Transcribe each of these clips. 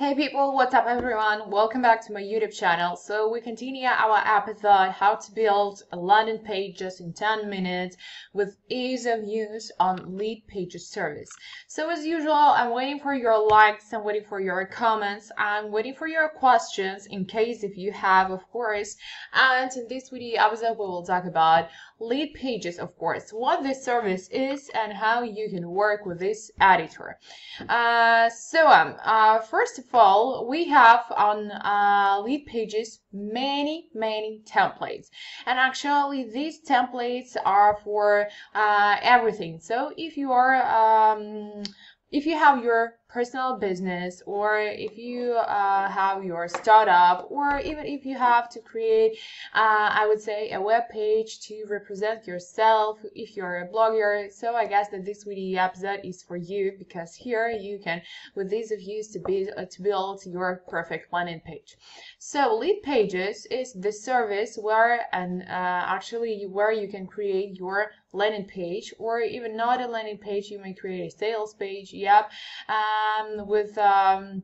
Hey people, what's up everyone? Welcome back to my YouTube channel. So we continue our episode how to build a landing page just in 10 minutes with ease of use on Leadpages service. So as usual, I'm waiting for your likes, I'm waiting for your comments, I'm waiting for your questions in case if you have, of course. And in this video episode, we will talk about Leadpages, of course, what this service is and how you can work with this editor. Uh, so um, uh, first of all, we have on uh, Leadpages many, many templates. And actually, these templates are for uh, everything. So if you are, um, if you have your personal business or if you uh, have your startup or even if you have to create uh, i would say a web page to represent yourself if you're a blogger. So i guess that this video episode is for you because here you can with these of you to build uh, to build your perfect landing page. So Leadpages is the service where and uh, actually where you can create your landing page or even not a landing page you may create a sales page yep um, with um,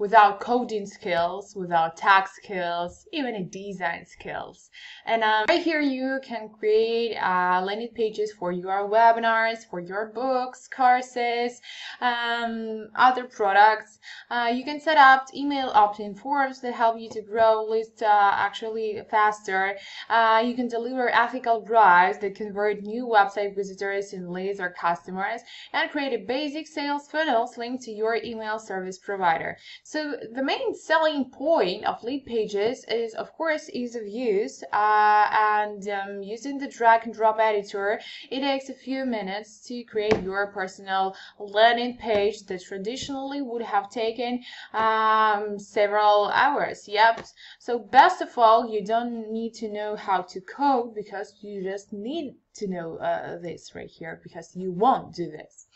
without coding skills, without tag skills, even a design skills. And um, right here you can create uh, landing pages for your webinars, for your books, courses, um, other products. Uh, you can set up email opt-in forms that help you to grow list uh, actually faster. Uh, you can deliver ethical bribes that convert new website visitors in leads or customers and create a basic sales funnels linked to your email service provider. So the main selling point of Leadpages is, of course, ease of use. Uh, and um, using the drag and drop editor, it takes a few minutes to create your personal landing page that traditionally would have taken um, several hours. Yep. So best of all, you don't need to know how to code because you just need to know uh, this right here because you won't do this.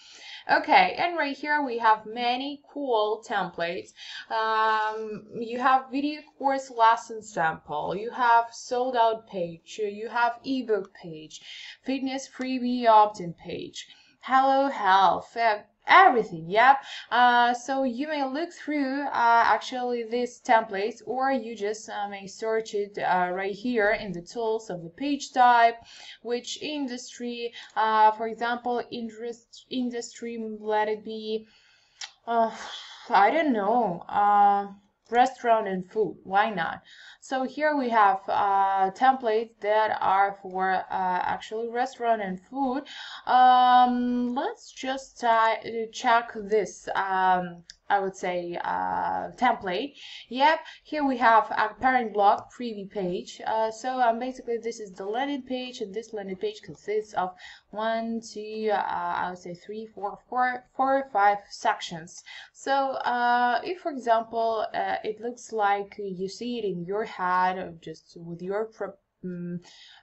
Okay, and right here we have many cool templates. Um, you have video course lesson sample, you have sold out page, you have ebook page, fitness freebie opt-in page, hello health, uh, everything yep. Uh, so you may look through uh, actually these templates or you just uh, may search it uh, right here in the tools of the page type which industry uh, for example interest industry let it be uh, I don't know restaurant and food. Why not? So here we have uh, templates that are for uh, actually restaurant and food. Um, let's just uh, check this um, I would say uh, template. Yep, here we have a parent blog preview page. Uh, so um, basically this is the landing page and this landing page consists of one, two, uh, I would say three, four, four, four, five sections. So uh, if for example uh, it looks like you see it in your head or just with your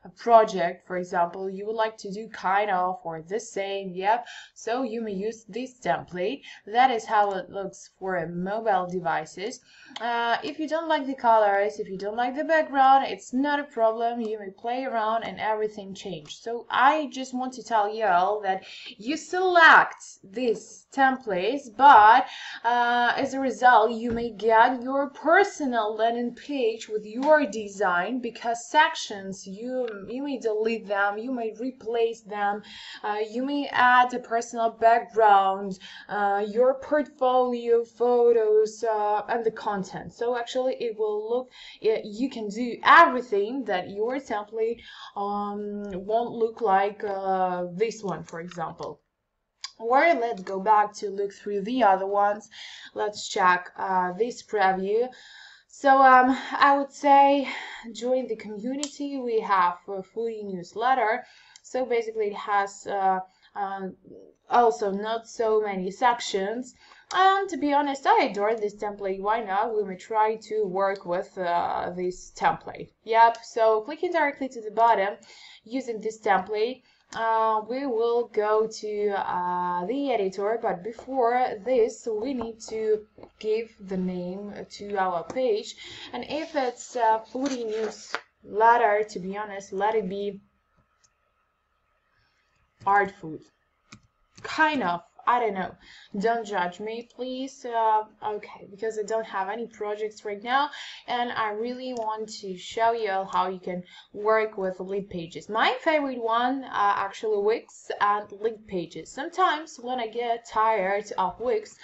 a project, for example, you would like to do kind of or the same, yep. So you may use this template. That is how it looks for mobile devices. Uh, if you don't like the colors, if you don't like the background, it's not a problem. You may play around and everything change. So I just want to tell you all that you select this templates but uh, as a result you may get your personal landing page with your design because sections you you may delete them. You may replace them. Uh, you may add a personal background uh, your portfolio photos uh, and the content. So actually it will look it, you can do everything that your template um, won't look like uh, this one for example. Or let's go back to look through the other ones. Let's check uh, this preview. So um, I would say join the community. We have a free newsletter. So basically it has uh, uh, also not so many sections. And to be honest, I adore this template. Why not? We may try to work with uh, this template. Yep, so clicking directly to the bottom using this template, uh, we will go to uh, the editor but before this we need to give the name to our page. And if it's uh, foodie newsletter to be honest let it be art food. Kind of I don't know. Don't judge me, please. Uh, okay, because I don't have any projects right now, and I really want to show you how you can work with Leadpages. My favorite one are actually Wix and Leadpages. Sometimes when I get tired of Wix,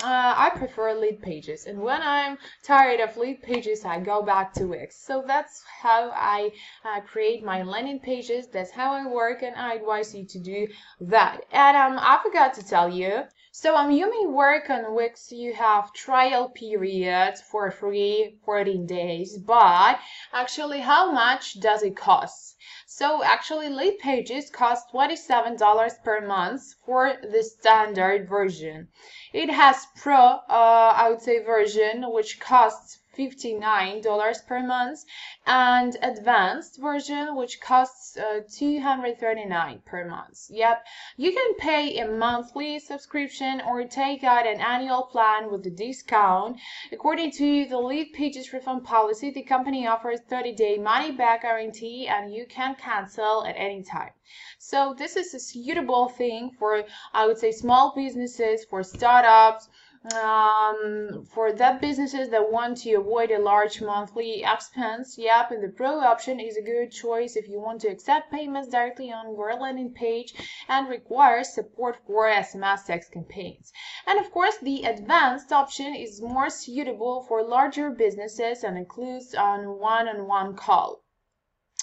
uh, I prefer Leadpages and when I'm tired of Leadpages I go back to Wix. So that's how I uh, create my landing pages. That's how I work and I advise you to do that. And um, I forgot to tell you so um, you may work on Wix you have trial period for free 14 days but actually how much does it cost? So actually Leadpages cost $27 per month for the standard version. It has Pro, uh, I would say version, which costs $59 per month and advanced version which costs uh, 239 per month. Yep you can pay a monthly subscription or take out an annual plan with a discount. According to the Leadpages refund policy the company offers 30-day money back guarantee and you can cancel at any time. So this is a suitable thing for i would say small businesses for startups um, for that businesses that want to avoid a large monthly expense, yep, and the Pro option is a good choice if you want to accept payments directly on your landing page and requires support for SMS text campaigns. And of course, the advanced option is more suitable for larger businesses and includes on one-on-one -on -one call.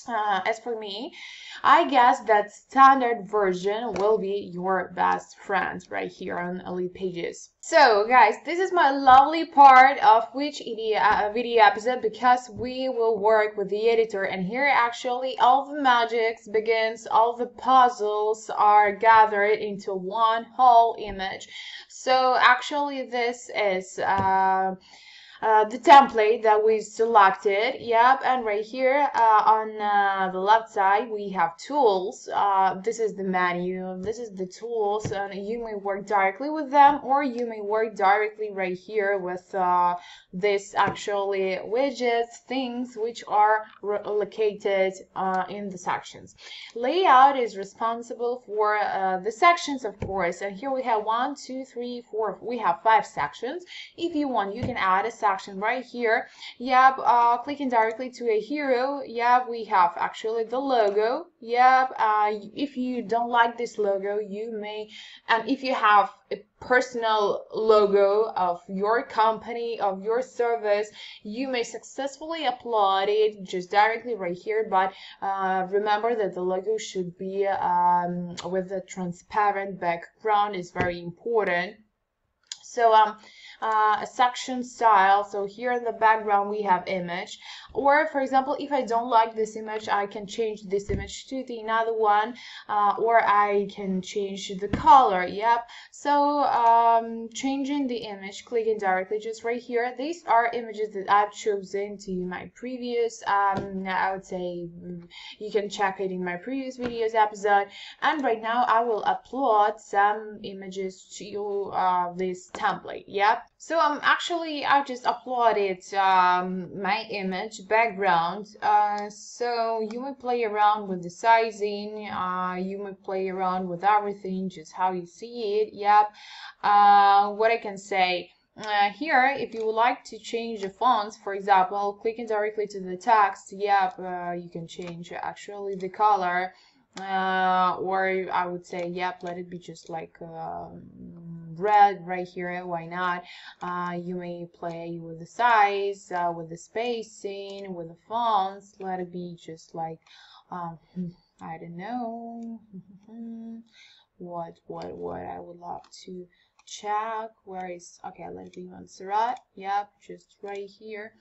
Uh, as for me, I guess that standard version will be your best friend right here on Elite Pages. So guys, this is my lovely part of which uh, video episode because we will work with the editor and here actually all the magics begins, all the puzzles are gathered into one whole image. So actually this is uh, uh, the template that we selected yep and right here uh, on uh, the left side we have tools. Uh, this is the menu. This is the tools and you may work directly with them or you may work directly right here with uh, this actually widgets things which are located in the sections. Layout is responsible for the sections of course and here we have one two three four we have five sections. If you want you can add a section action right here. Yep, uh, clicking directly to a hero. Yep, we have actually the logo. Yep, uh, if you don't like this logo, you may, and if you have a personal logo of your company, of your service, you may successfully upload it just directly right here. But uh, remember that the logo should be um, with a transparent background is very important. So um, uh, a section style. So here in the background we have image. Or for example, if I don't like this image, I can change this image to the another one, uh, or I can change the color. Yep. So um, changing the image, clicking directly just right here. These are images that I've chosen to my previous. Um, I would say you can check it in my previous videos episode. And right now I will upload some images to uh, this template. Yep. So um, actually I just uploaded um, my image background. Uh, so you may play around with the sizing. Uh, you may play around with everything, just how you see it. Yep. Uh, what I can say. Uh, here, if you would like to change the fonts, for example, clicking directly to the text, yep, uh, you can change actually the color, uh, or I would say, yep, let it be just like um, red right here why not? Uh, you may play with the size uh, with the spacing with the fonts. Let it be just like um, I don't know what what what I would love to check. Where is okay let it be Montserrat. Yep just right here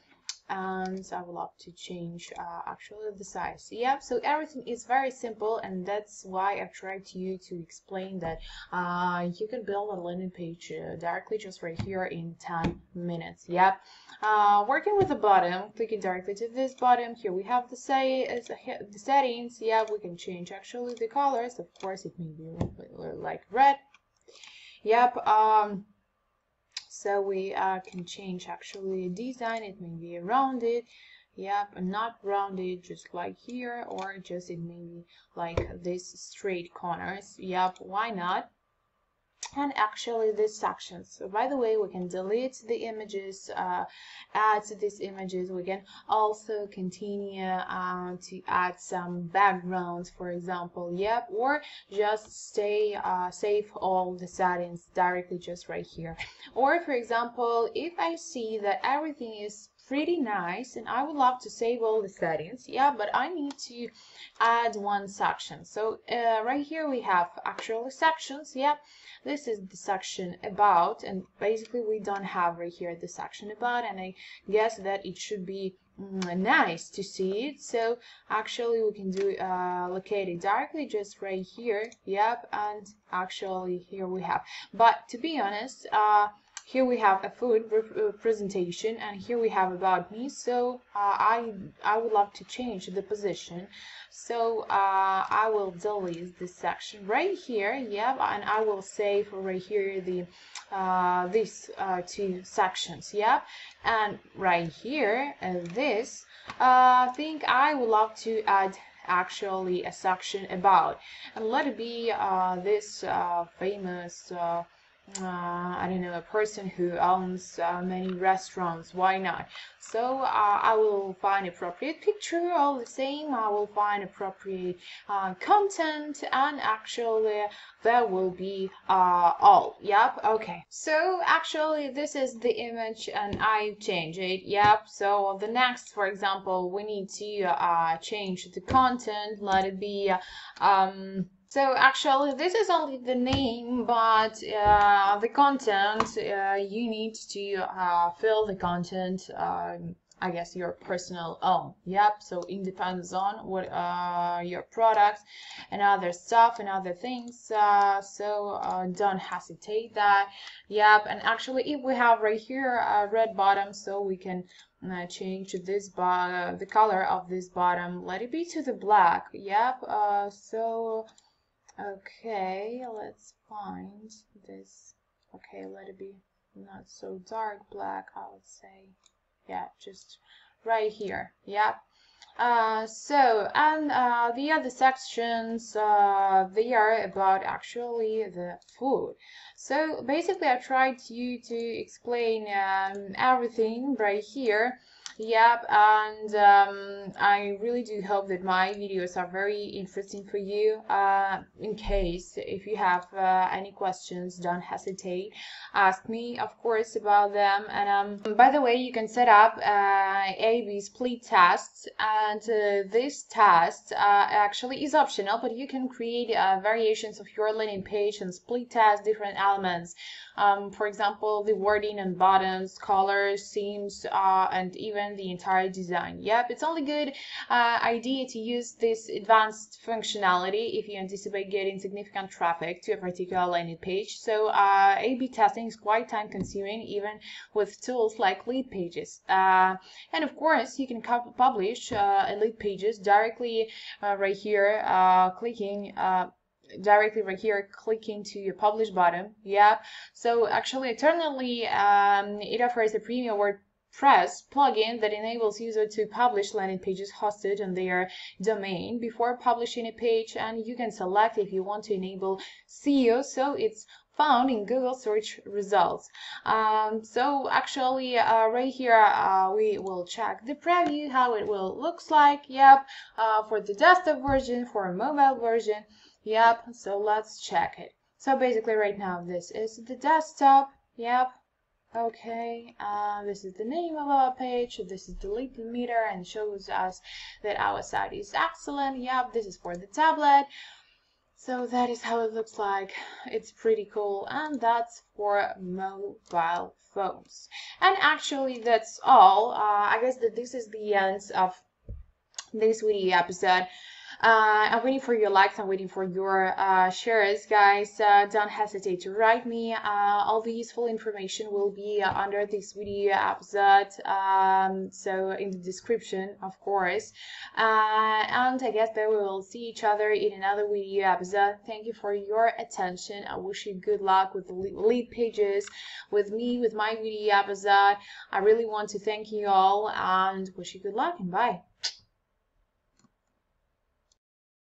and I would love to change uh, actually the size. Yeah so everything is very simple and that's why I've tried to you to explain that uh, you can build a landing page uh, directly just right here in 10 minutes. Yep. Uh, working with the bottom clicking directly to this bottom here we have the say the settings. Yeah we can change actually the colors. Of course it may be like red. Yep um so we uh, can change actually design. It may be rounded. Yep not rounded just like here or just it may be like this straight corners. Yep why not and actually these sections so by the way we can delete the images uh, add to these images. We can also continue uh, to add some backgrounds for example yep or just stay uh, save all the settings directly just right here. Or for example if I see that everything is pretty nice and I would love to save all the settings yeah but I need to add one section. So uh, right here we have actual sections yeah. This is the section about and basically we don't have right here the section about and I guess that it should be mm, nice to see it. So actually we can do uh, locate it directly just right here yep and actually here we have. But to be honest uh, here we have a food uh, presentation and here we have about me. So uh, I I would love to change the position. So uh, I will delete this section right here. Yep and I will save right here the uh, these uh, two sections. Yep and right here uh, this I think I would love to add actually a section about and let it be this famous uh, I don't know, a person who owns uh, many restaurants, why not? So uh, I will find appropriate picture all the same, I will find appropriate uh, content and actually that will be uh, all, yep, okay. So actually this is the image and I change it, yep. So the next, for example, we need to uh, change the content, let it be um, so actually this is only the name, but uh, the content, uh, you need to uh, fill the content, um, I guess your personal own. Yep, so it depends on what uh, your products and other stuff and other things. Uh, so uh, don't hesitate that. Yep, and actually if we have right here a red bottom, so we can uh, change this the color of this bottom. Let it be to the black. Yep, so Okay, let's find this. Okay, let it be not so dark black, I would say. Yeah, just right here. Yeah. Uh, so, and uh, the other sections, uh, they are about actually the food. So basically I tried to, to explain um, everything right here Yep, and um, I really do hope that my videos are very interesting for you. Uh, in case if you have uh, any questions, don't hesitate. Ask me, of course, about them. And um, by the way, you can set up uh, A-B split tests, and uh, this test uh, actually is optional, but you can create uh, variations of your landing page and split test different elements. Um, for example, the wording and buttons, colors, themes, and even the entire design. Yep, it's only good uh, idea to use this advanced functionality if you anticipate getting significant traffic to a particular landing page. So uh, A-B testing is quite time consuming even with tools like Leadpages. Uh, and of course, you can publish uh, Leadpages directly uh, right here, uh, clicking directly right here clicking to your publish button. Yeah so actually eternally um, it offers a premium word Press plugin that enables users to publish landing pages hosted on their domain. Before publishing a page and you can select if you want to enable SEO so it's found in Google search results. Um, so actually uh, right here uh, we will check the preview how it will looks like. Yep. Uh, for the desktop version for mobile version yep so let's check it. So basically right now this is the desktop yep Okay, uh, this is the name of our page. This is the Leadmeter and shows us that our site is excellent. Yep, this is for the tablet. So that is how it looks like. It's pretty cool. And that's for mobile phones. And actually, that's all. Uh, I guess that this is the end of this video episode. Uh, I'm waiting for your likes. I'm waiting for your uh, shares, guys. Uh, don't hesitate to write me. Uh, all the useful information will be under this video episode. Um, so in the description, of course. Uh, and I guess that we will see each other in another video episode. Thank you for your attention. I wish you good luck with the Leadpages, with me, with my video episode. I really want to thank you all and wish you good luck and bye.